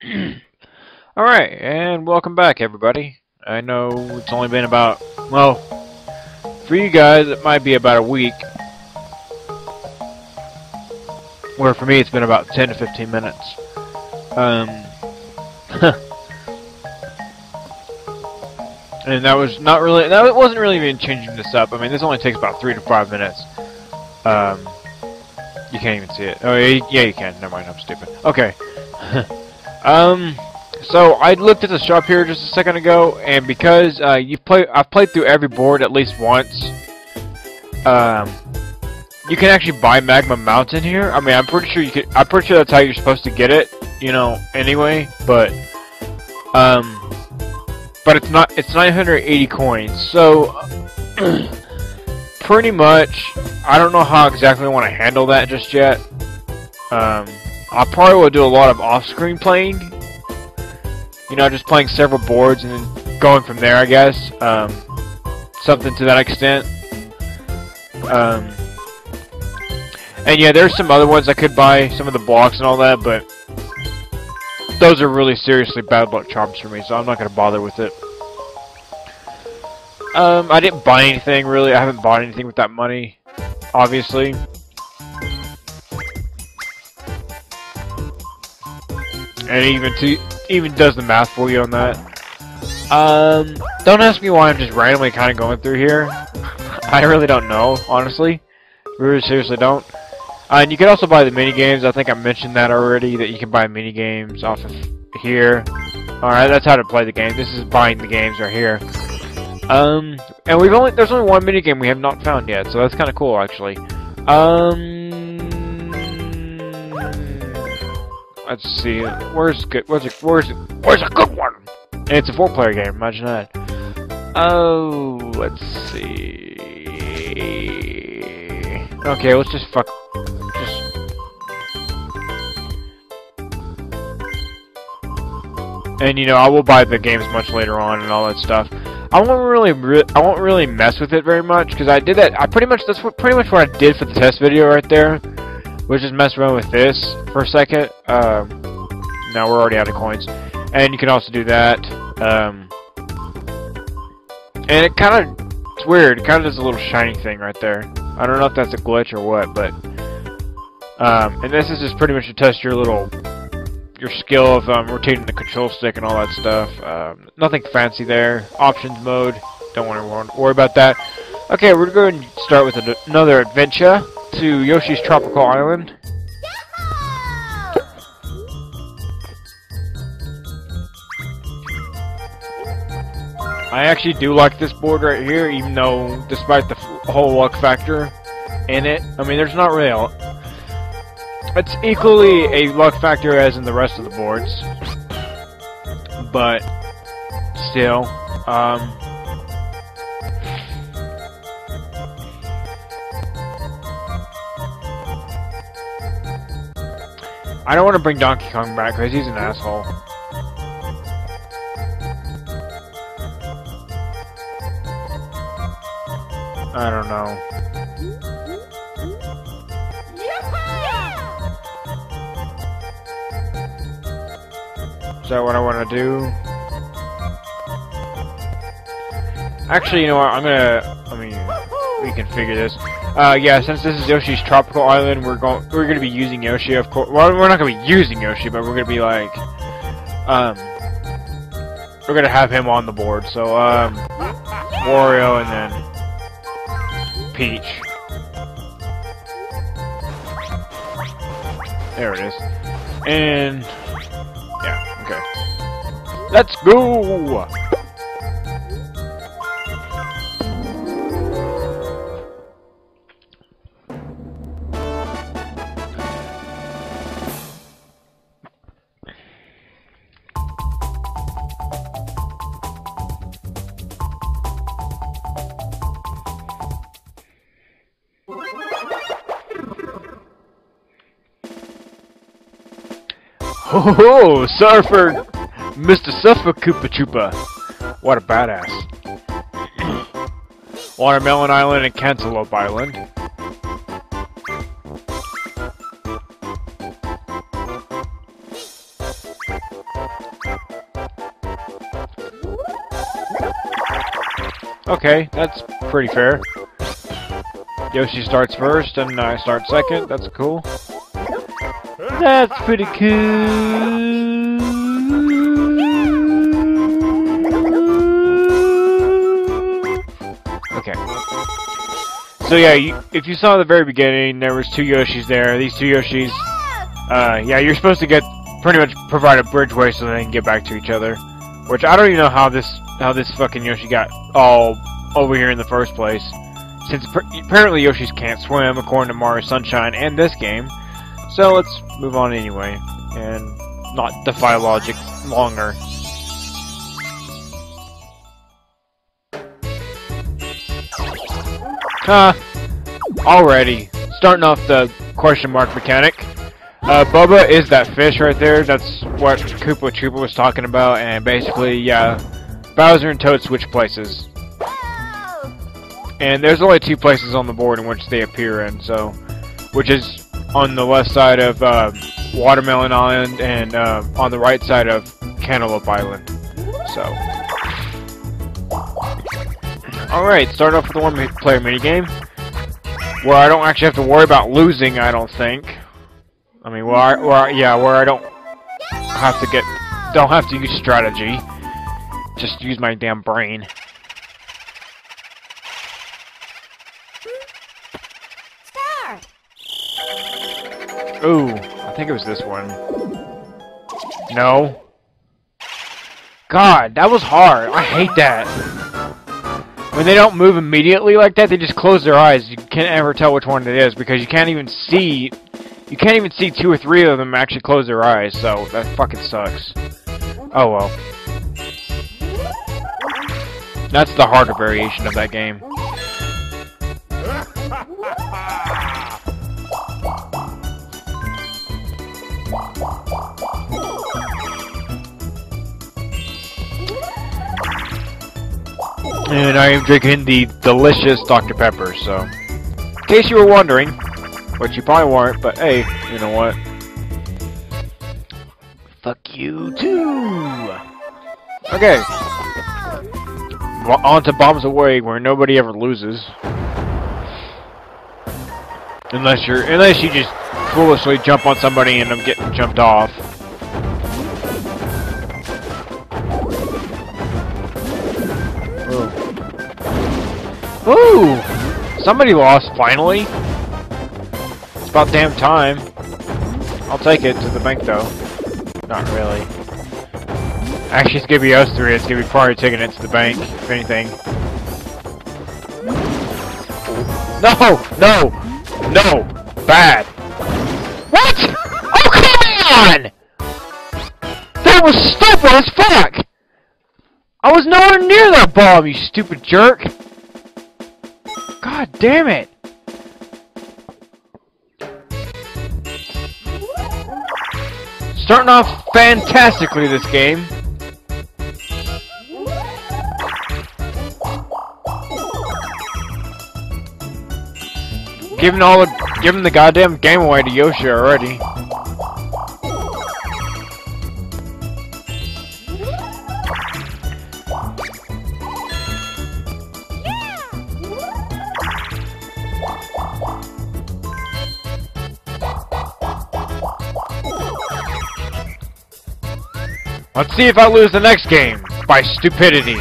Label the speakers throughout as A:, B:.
A: Alright, and welcome back everybody. I know it's only been about, well, for you guys it might be about a week. Where for me it's been about 10 to 15 minutes. Um, and that was not really, that wasn't really even changing this up. I mean, this only takes about 3 to 5 minutes. Um, you can't even see it. Oh, yeah, you can. Never mind, I'm stupid. Okay. um, so I looked at the shop here just a second ago, and because uh, you've played, I've played through every board at least once. Um, you can actually buy Magma Mountain here. I mean, I'm pretty sure you could. I'm pretty sure that's how you're supposed to get it. You know, anyway, but um, but it's not. It's 980 coins, so. pretty much, I don't know how exactly I want to handle that just yet. Um, I probably will do a lot of off-screen playing. You know, just playing several boards and then going from there, I guess. Um, something to that extent. Um, and yeah, there's some other ones I could buy, some of the blocks and all that, but those are really seriously bad luck charms for me, so I'm not going to bother with it. Um, I didn't buy anything, really. I haven't bought anything with that money, obviously. And even to even does the math for you on that. Um, don't ask me why I'm just randomly kind of going through here. I really don't know, honestly. Really seriously don't. Uh, and you can also buy the mini games. I think I mentioned that already, that you can buy mini games off of here. Alright, that's how to play the game. This is buying the games right here. Um, and we've only, there's only one mini game we have not found yet, so that's kind of cool, actually. Um, Let's see. Where's good? Where's a where's where's a good one? And it's a four-player game. Imagine that. Oh, let's see. Okay, let's just fuck. Just. And you know, I will buy the games much later on and all that stuff. I won't really, re I won't really mess with it very much because I did that. I pretty much that's what pretty much what I did for the test video right there. We'll just mess around with this for a second. Um, now we're already out of coins. And you can also do that. Um, and it kind of, it's weird. It kind of does a little shiny thing right there. I don't know if that's a glitch or what, but... Um, and this is just pretty much to test your little, your skill of um, rotating the control stick and all that stuff. Um, nothing fancy there. Options mode. Don't want to worry about that. Okay, we're going to start with another adventure to Yoshi's Tropical Island. I actually do like this board right here, even though, despite the whole luck factor in it, I mean, there's not really. It's equally a luck factor as in the rest of the boards. But, still, um, I don't want to bring Donkey Kong back because he's an asshole. I don't know. Is that what I want to do? Actually, you know what? I'm gonna. I mean, we can figure this. Uh, yeah, since this is Yoshi's tropical island, we're going we're gonna be using Yoshi, of course. Well, we're not gonna be using Yoshi, but we're gonna be like, um, we're gonna have him on the board. So, um, Wario and then Peach. There it is. And yeah, okay. Let's go. Oh! Sorry for Mr. Suffer Koopa Troopa! What a badass. Watermelon Island and Cantaloupe Island. Okay, that's pretty fair. Yoshi starts first and I start second, that's cool. That's pretty cool. Okay. So yeah, you, if you saw the very beginning, there was two Yoshis there. These two Yoshis, uh, yeah, you're supposed to get pretty much provide a bridgeway so they can get back to each other. Which I don't even know how this how this fucking Yoshi got all over here in the first place. Since apparently Yoshis can't swim according to Mario Sunshine and this game. So let's move on anyway and not defy logic longer. Huh. Already. Starting off the question mark mechanic. Uh, Bubba is that fish right there. That's what Koopa Troopa was talking about. And basically, yeah, Bowser and Toad switch places. And there's only two places on the board in which they appear in, so... Which is on the left side of uh, Watermelon Island and uh, on the right side of Cantaloupe Island. So... Alright, start off with the one-player minigame. Where I don't actually have to worry about losing, I don't think. I mean, where, I, where I, yeah, where I don't have to get, don't have to use strategy. Just use my damn brain. Ooh, I think it was this one. No. God, that was hard. I hate that. When they don't move immediately like that, they just close their eyes. You can't ever tell which one it is because you can't even see you can't even see two or three of them actually close their eyes, so that fucking sucks. Oh well. That's the harder variation of that game. And I am drinking the delicious Dr. Pepper, so... In case you were wondering, which you probably weren't, but hey, you know what? Fuck you too! Okay. On to Bombs Away, where nobody ever loses. Unless you're, unless you just foolishly jump on somebody and I'm getting jumped off. Ooh. Somebody lost, finally! It's about damn time. I'll take it to the bank, though. Not really. Actually, it's gonna be us three. It's gonna be probably taking it to the bank, if anything. No! No! No! Bad! What?! Oh, come on! That was stupid as fuck! I was nowhere near that bomb, you stupid jerk! God damn it! Starting off fantastically this game. Giving all the giving the goddamn game away to Yoshi already. Let's see if I lose the next game by stupidity.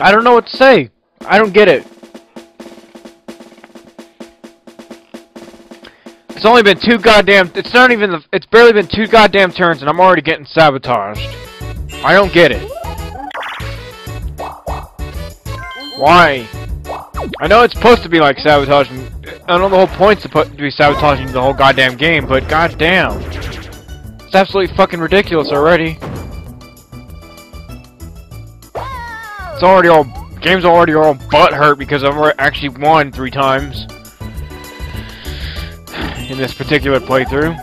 A: I don't know what to say. I don't get it. It's only been two goddamn... It's not even... The, it's barely been two goddamn turns and I'm already getting sabotaged. I don't get it. Why? I know it's supposed to be like sabotaging... I know the whole point's supposed to be sabotaging the whole goddamn game, but goddamn. It's absolutely fucking ridiculous already. It's already all game's already all butt hurt because I've actually won three times in this particular playthrough.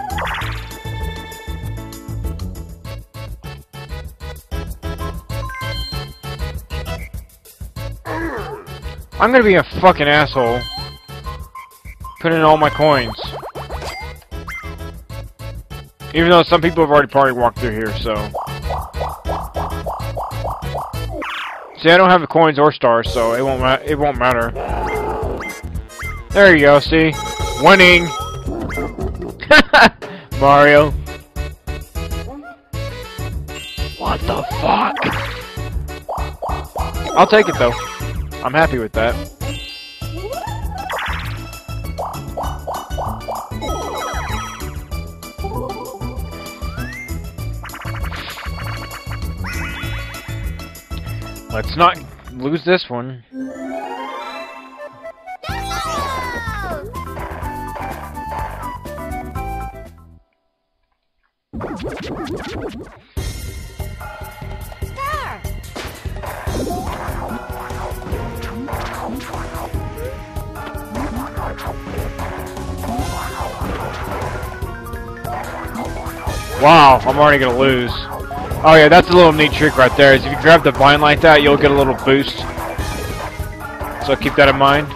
A: I'm gonna be a fucking asshole. Put in all my coins. Even though some people have already probably walked through here, so. See, I don't have the coins or stars, so it won't ma it won't matter. There you go. See, winning. Mario. What the fuck? I'll take it though. I'm happy with that. Let's not lose this one. Wow, I'm already gonna lose. Oh yeah, that's a little neat trick right there. Is if you grab the vine like that, you'll get a little boost. So keep that in mind.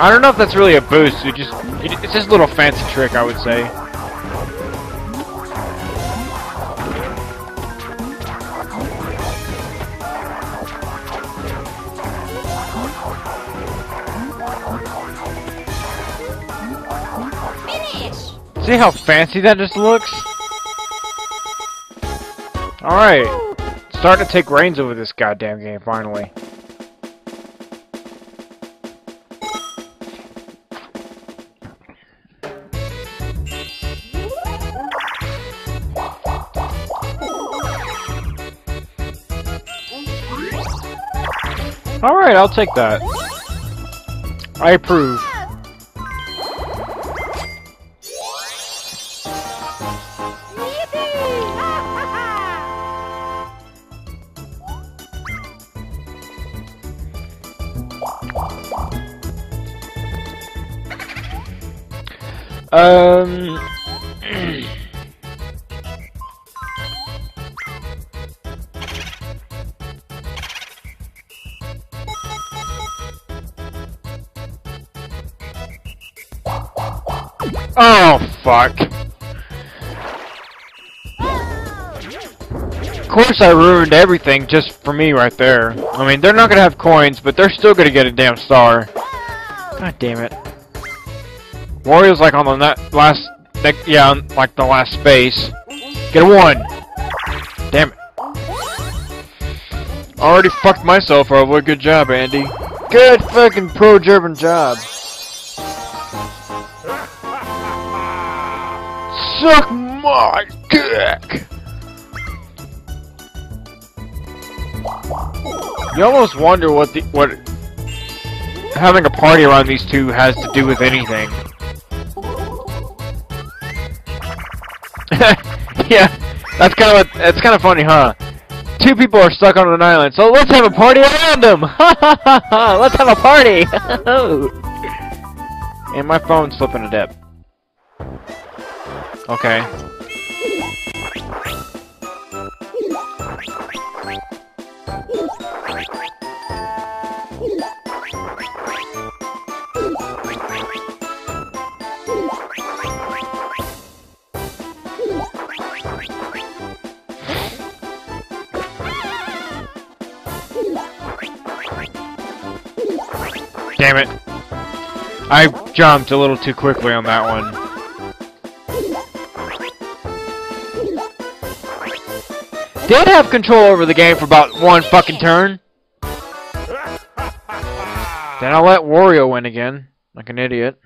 A: I don't know if that's really a boost. It just, it's just a little fancy trick, I would say. See how fancy that just looks? Alright. Starting to take reins over this goddamn game, finally. Alright, I'll take that. I approve. Um. Oh, fuck. Of course I ruined everything just for me right there. I mean, they're not gonna have coins, but they're still gonna get a damn star. God damn it. Wario's like on the last, yeah, on, like the last space. Get a one. Damn it. Already fucked myself over. Good job, Andy. Good fucking pro German job. Suck my dick. You almost wonder what the what having a party around these two has to do with anything. yeah, that's kind of that's kind of funny, huh? Two people are stuck on an island, so let's have a party around them. let's have a party. and my phone's flipping a dip. Okay. Damn it. I jumped a little too quickly on that one. Did have control over the game for about one fucking turn. Then I'll let Wario win again, like an idiot.